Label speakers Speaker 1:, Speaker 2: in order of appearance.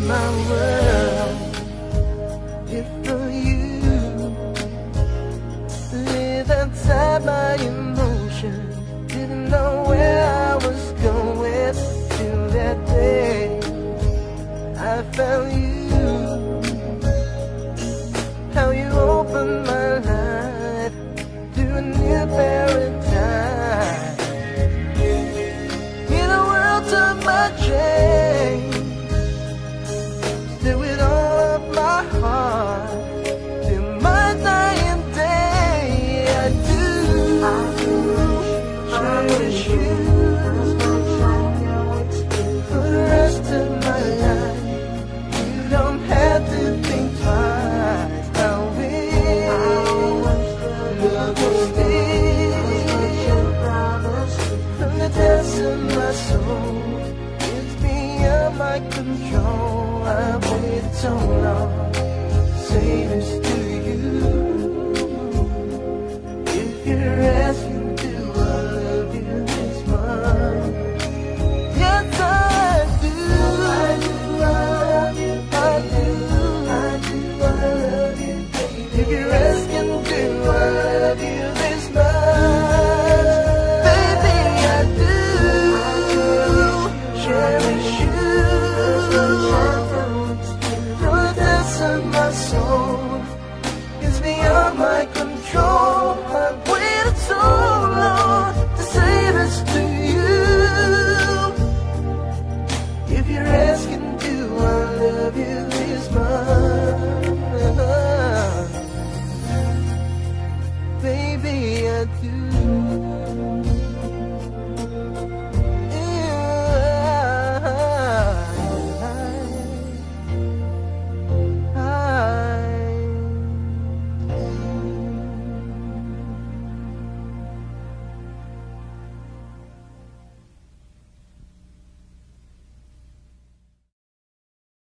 Speaker 1: my world. You didn't know where I was going till that day I found you. your save us still.